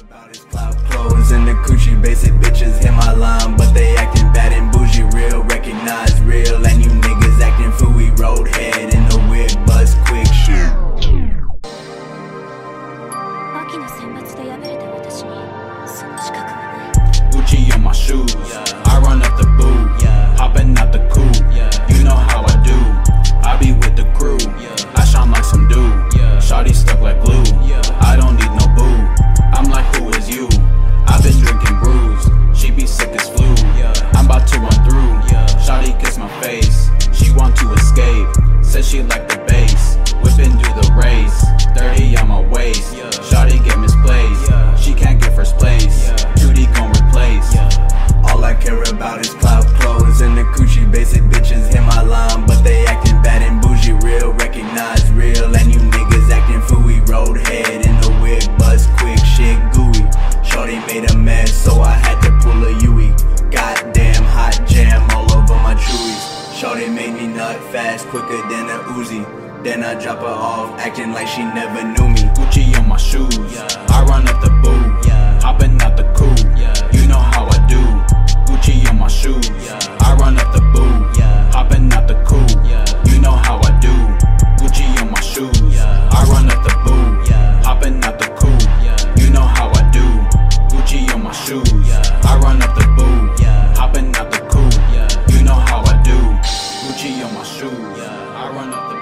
about his clout clothes and the coochie basic bitches hit my line, but they acting bad and bougie, real, recognize real, and you niggas acting fooey, roadhead in the wig, buzz quick shit. 秋の選抜で敗れた私にその資格はない Gucci on my shoes. I She like Shorty made me nut fast, quicker than a Uzi. Then I drop her off, acting like she never knew me. Gucci on my shoes. I run on my shoes. Yeah. I run up the